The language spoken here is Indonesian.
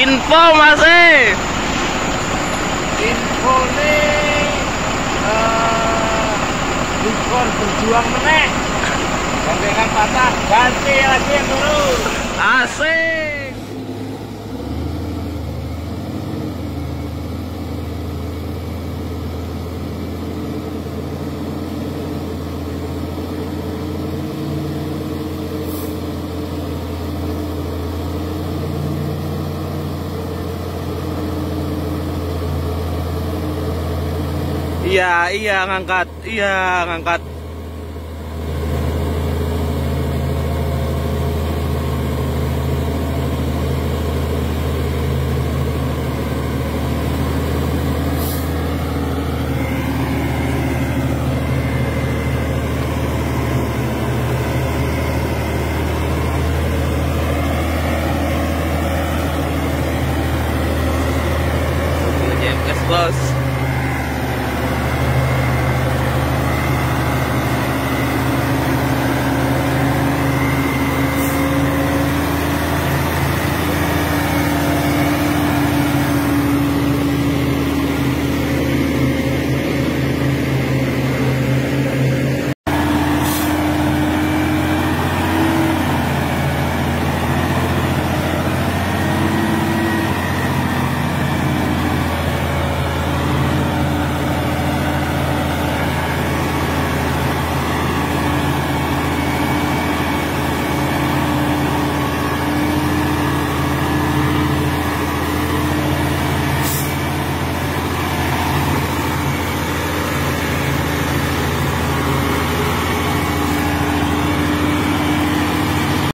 Info masih. info nih eh Dukor berjuang meneh gandengan patah ganti lagi yang dulu Asik. Iya, iya ngangkat. Iya, ngangkat. Bos